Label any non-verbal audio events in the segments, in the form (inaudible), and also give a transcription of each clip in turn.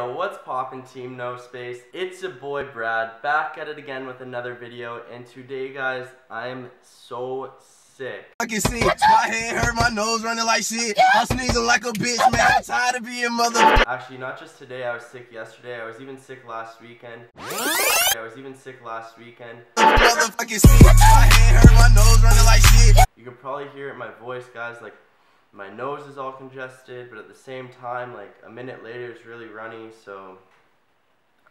yo, what's poppin' team no space? It's your boy Brad, back at it again with another video, and today guys, I'm so sick. I can see my head hurt, my nose running like shit. I'm sneezing like a bitch, man. I'm tired of being mother. Actually, not just today, I was sick yesterday, I was even sick last weekend. I was even sick last weekend. Motherfucking see my head hurt, my nose running like shit. You can probably hear it in my voice, guys, like my nose is all congested, but at the same time, like a minute later, it's really runny. So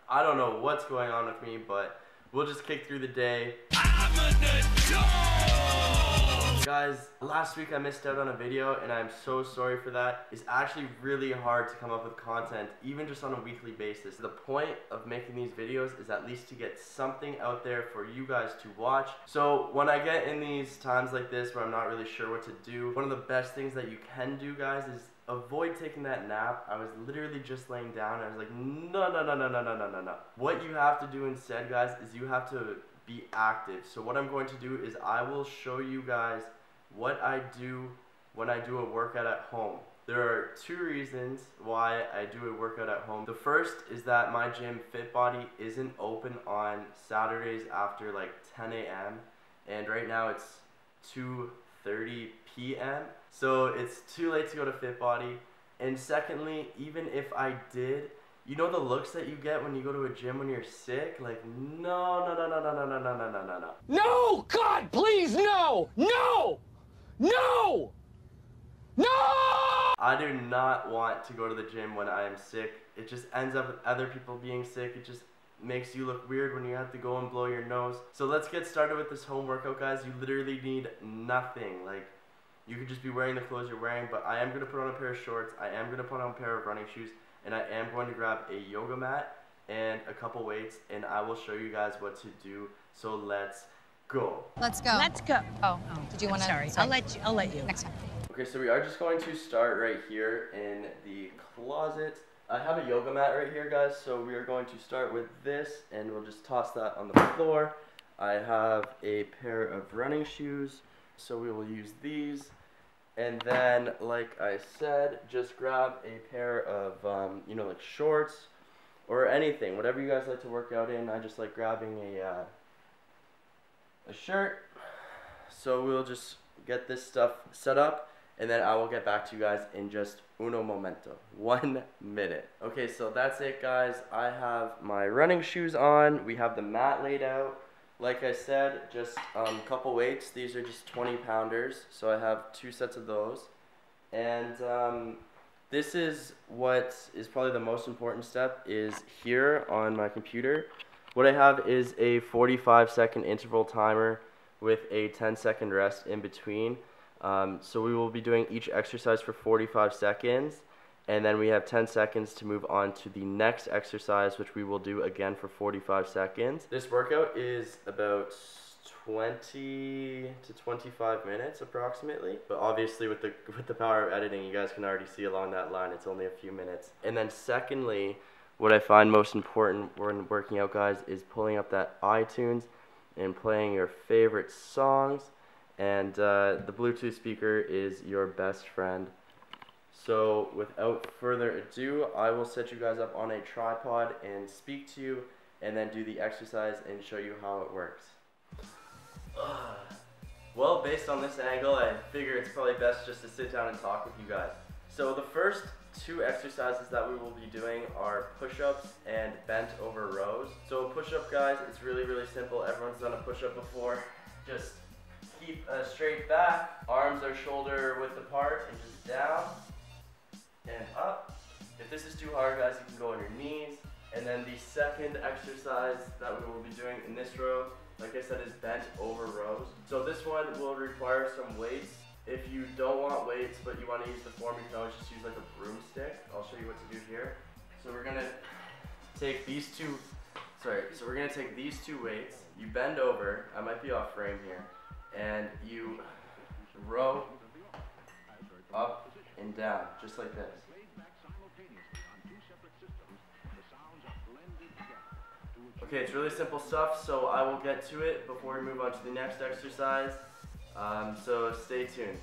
I don't know what's going on with me, but we'll just kick through the day. Guys, last week I missed out on a video and I'm so sorry for that. It's actually really hard to come up with content, even just on a weekly basis. The point of making these videos is at least to get something out there for you guys to watch. So when I get in these times like this where I'm not really sure what to do, one of the best things that you can do guys is avoid taking that nap. I was literally just laying down and I was like, no, no, no, no, no, no, no, no, no. What you have to do instead, guys, is you have to be active. So what I'm going to do is I will show you guys what I do when I do a workout at home. There are two reasons why I do a workout at home. The first is that my gym FitBody isn't open on Saturdays after like 10 a.m. and right now it's 2:30 p.m. So it's too late to go to FitBody. And secondly, even if I did, you know the looks that you get when you go to a gym when you're sick? Like, no, no, no, no, no, no, no, no, no, no, no, no. No! God, please, no! No! No! No! I do not want to go to the gym when I am sick. It just ends up with other people being sick. It just makes you look weird when you have to go and blow your nose. So let's get started with this home workout, guys. You literally need nothing. Like, you could just be wearing the clothes you're wearing, but I am going to put on a pair of shorts. I am going to put on a pair of running shoes, and I am going to grab a yoga mat and a couple weights, and I will show you guys what to do. So let's go. Let's go. Let's go. Oh, Oh, did you want to? sorry. I'll let you. I'll let you. Next time. Okay, so we are just going to start right here in the closet. I have a yoga mat right here, guys, so we are going to start with this, and we'll just toss that on the floor. I have a pair of running shoes, so we will use these. And then, like I said, just grab a pair of, um, you know, like shorts or anything, whatever you guys like to work out in. I just like grabbing a, uh, a shirt. So we'll just get this stuff set up and then I will get back to you guys in just uno momento. (laughs) One minute. Okay, so that's it guys. I have my running shoes on. We have the mat laid out. Like I said, just a um, couple weights. These are just 20 pounders. So I have two sets of those. And um, this is what is probably the most important step is here on my computer. What I have is a 45 second interval timer with a 10 second rest in between. Um, so we will be doing each exercise for 45 seconds and then we have 10 seconds to move on to the next exercise which we will do again for 45 seconds. This workout is about 20 to 25 minutes approximately but obviously with the with the power of editing you guys can already see along that line it's only a few minutes and then secondly what I find most important when working out guys is pulling up that iTunes and playing your favorite songs and uh, the Bluetooth speaker is your best friend. So without further ado, I will set you guys up on a tripod and speak to you and then do the exercise and show you how it works. (sighs) well, based on this angle, I figure it's probably best just to sit down and talk with you guys. So the first two exercises that we will be doing are push-ups and bent over rows. So push-up guys, it's really, really simple. Everyone's done a push-up before. Just keep a straight back, arms are shoulder width apart, and just down and up. If this is too hard, guys, you can go on your knees. And then the second exercise that we will be doing in this row, like I said, is bent over rows. So this one will require some weights. If you don't want weights, but you want to use the form, you can always just use like a broomstick. I'll show you what to do here. So we're gonna take these two, sorry, so we're gonna take these two weights, you bend over, I might be off frame here, and you row up and down, just like this. Okay, it's really simple stuff, so I will get to it before we move on to the next exercise. Um, so stay tuned.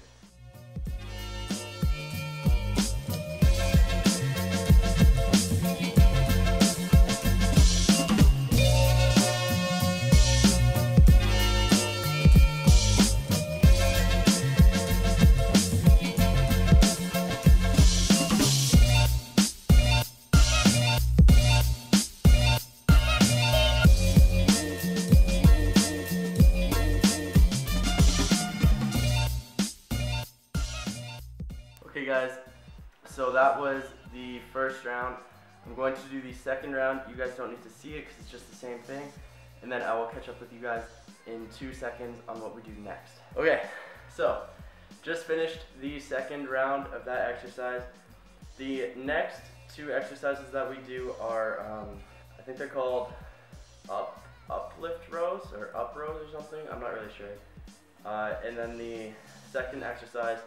First round. I'm going to do the second round. You guys don't need to see it because it's just the same thing. And then I will catch up with you guys in two seconds on what we do next. Okay, so just finished the second round of that exercise. The next two exercises that we do are, um, I think they're called up uplift rows or up rows or something. I'm not really sure. Uh, and then the second exercise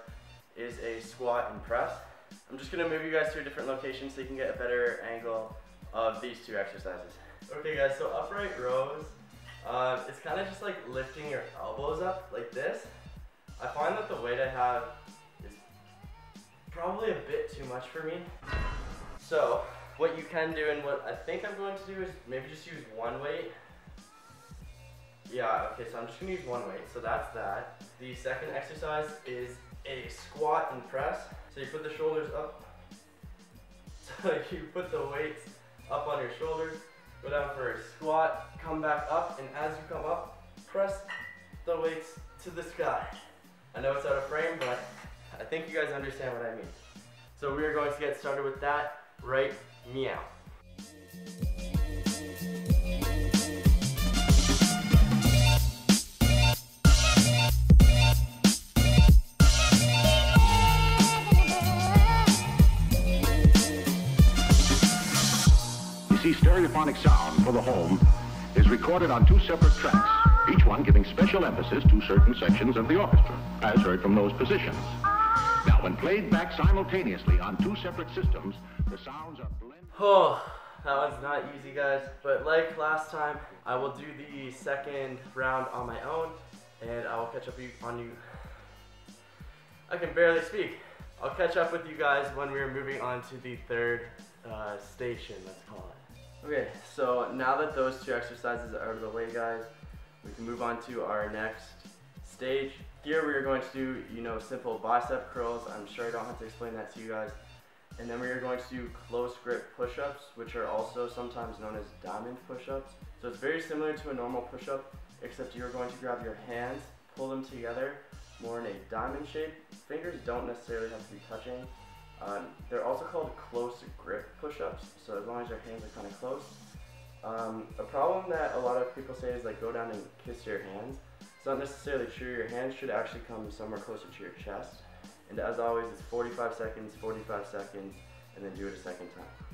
is a squat and press. I'm just gonna move you guys to a different location so you can get a better angle of these two exercises. Okay guys, so upright rows, uh, it's kind of just like lifting your elbows up like this. I find that the weight I have is probably a bit too much for me. So what you can do and what I think I'm going to do is maybe just use one weight. Yeah, okay, so I'm just gonna use one weight. So that's that. The second exercise is a squat and press. So you put the shoulders up. (laughs) So you put the weights up on your shoulders, go down for a squat, come back up, and as you come up, press the weights to the sky. I know it's out of frame, but I think you guys understand what I mean. So we are going to get started with that right meow. Stereophonic sound for the home is recorded on two separate tracks, each one giving special emphasis to certain sections of the orchestra, as heard from those positions. Now, when played back simultaneously on two separate systems, the sounds are blended. Oh, that one's not easy, guys. But like last time, I will do the second round on my own, and I will catch up on you. I can barely speak. I'll catch up with you guys when we're moving on to the third uh, station, let's call it. Okay, so now that those two exercises are out of the way, guys, we can move on to our next stage. Here we are going to do, you know, simple bicep curls. I'm sure I don't have to explain that to you guys. And then we are going to do close grip push-ups, which are also sometimes known as diamond push-ups. So it's very similar to a normal push-up, except you're going to grab your hands, pull them together, more in a diamond shape. Fingers don't necessarily have to be touching. Um, they're also called close grip push-ups, so as long as your hands are kind of close. Um, a problem that a lot of people say is like go down and kiss your hands. It's not necessarily true. Your hands should actually come somewhere closer to your chest. And as always, it's 45 seconds, 45 seconds, and then do it a second time.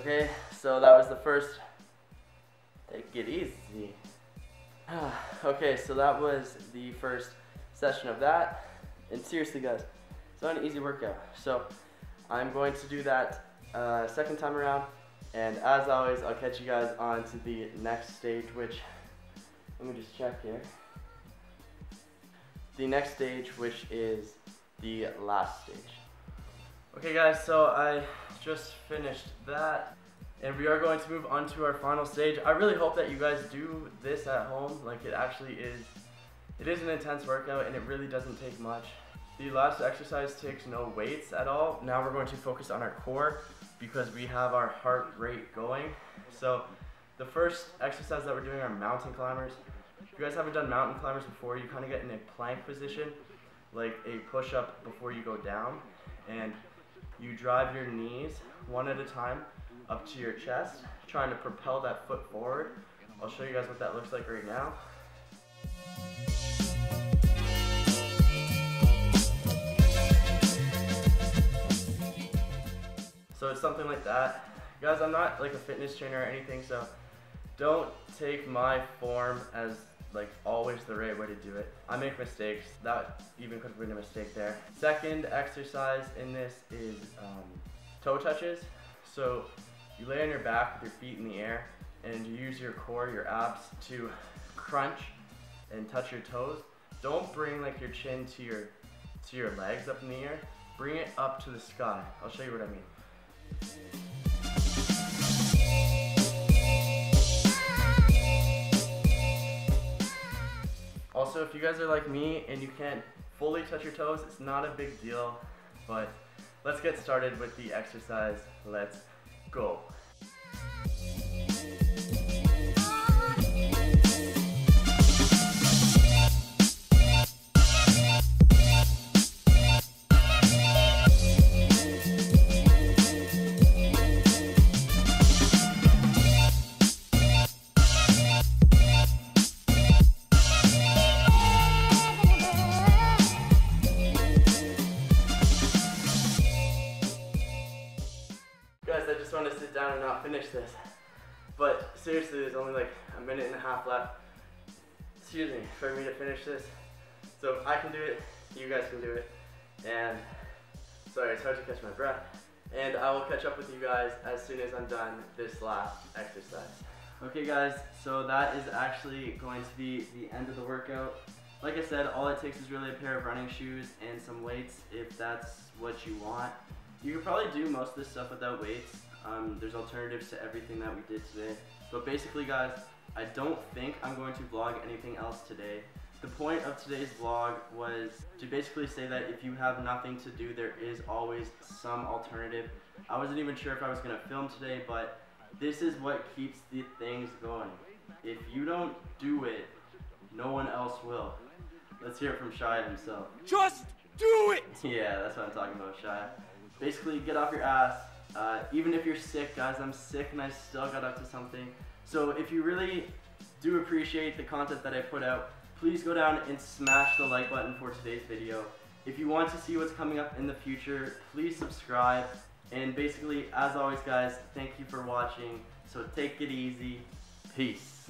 Okay, so that was the first. Take it easy. (sighs) okay, so that was the first session of that. And seriously, guys, it's not an easy workout. So I'm going to do that uh, second time around. And as always, I'll catch you guys on to the next stage, which let me just check here. The next stage, which is the last stage. Okay guys, so I just finished that and we are going to move on to our final stage. I really hope that you guys do this at home. Like it actually is, it is an intense workout and it really doesn't take much. The last exercise takes no weights at all. Now we're going to focus on our core because we have our heart rate going. So the first exercise that we're doing are mountain climbers. If you guys haven't done mountain climbers before, you kind of get in a plank position, like a push-up before you go down. And you drive your knees one at a time up to your chest, trying to propel that foot forward. I'll show you guys what that looks like right now. So it's something like that. Guys, I'm not like a fitness trainer or anything, so don't take my form as like always the right way to do it. I make mistakes. That even could have been a mistake there. Second exercise in this is um, toe touches. So you lay on your back with your feet in the air and you use your core, your abs to crunch and touch your toes. Don't bring like your chin to your to your legs up in the air. Bring it up to the sky. I'll show you what I mean. Also, if you guys are like me and you can't fully touch your toes, it's not a big deal. But let's get started with the exercise. Let's go. Sit down and not finish this. But seriously, there's only like a minute and a half left. Excuse me, for me to finish this. So if I can do it, you guys can do it. And sorry, it's hard to catch my breath. And I will catch up with you guys as soon as I'm done this last exercise. Okay guys, so that is actually going to be the end of the workout. Like I said, all it takes is really a pair of running shoes and some weights if that's what you want. You could probably do most of this stuff without weights. Um, there's alternatives to everything that we did today. But basically guys, I don't think I'm going to vlog anything else today. The point of today's vlog was to basically say that if you have nothing to do, there is always some alternative. I wasn't even sure if I was going to film today, but this is what keeps the things going. If you don't do it, no one else will. Let's hear it from Shia himself. Just do it! (laughs) Yeah, that's what I'm talking about, Shia. Basically, get off your ass. Uh, even if you're sick, guys, I'm sick and I still got up to something. So if you really do appreciate the content that I put out, please go down and smash the like button for today's video. If you want to see what's coming up in the future, please subscribe. And basically, as always, guys, thank you for watching. So take it easy. Peace.